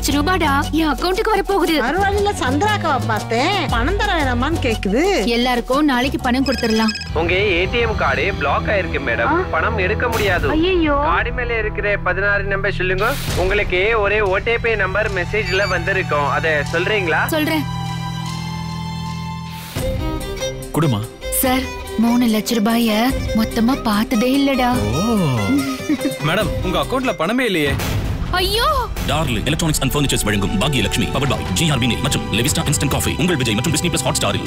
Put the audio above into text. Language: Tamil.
லட்சம் ரூபாடா? என் அக்கவுண்ட்டுக்கு வர போகுது மறுவழியில சந்திராக்காவை பார்த்தேன் பணம் தர வேணாமான்னு கேக்குது. எல்லாருக்கும் நாளைக்கு பணம் கொடுத்துடலாம். உங்க ஏடிஎம் கார்டு பிளாக் ஆயிருக்கு மேடம் பணம் எடுக்க முடியாது. கார்டு மேல இருக்கிற பதினாறு நம்பர் சொல்லுங்க. உங்களுக்கு ஒரே ஓடிபி நம்பர் மெசேஜ்ல வந்திருக்கும். அதை சொல்றீங்களா? சொல்றேன். குடுமா. சார் மூணு லட்ச ரூபாய மொத்தமா பார்த்ததே இல்லடா. மேடம் உங்க அக்கவுண்ட்ல பணமே இல்லையே. ஐயோ! டார்லிங் எலக்ட்ரானிக்ஸ் அண்ட் ஃபர்னிச்சர்ஸ் வழங்கும் பாக்யலட்சுமி பவர் பாய் ஜிஆர்பி மற்றும் லெவிஸ்டா இன்ஸ்டன்ட் காஃபி உங்கள் விஜய் மற்றும் டிஸ்னி பிளஸ் ஹாட் ஸ்டாரில்